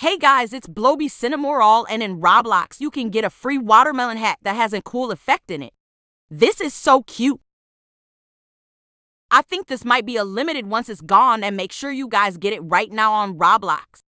Hey guys, it's Bloby Cinnamoroll, and in Roblox, you can get a free watermelon hat that has a cool effect in it. This is so cute. I think this might be a limited once it's gone, and make sure you guys get it right now on Roblox.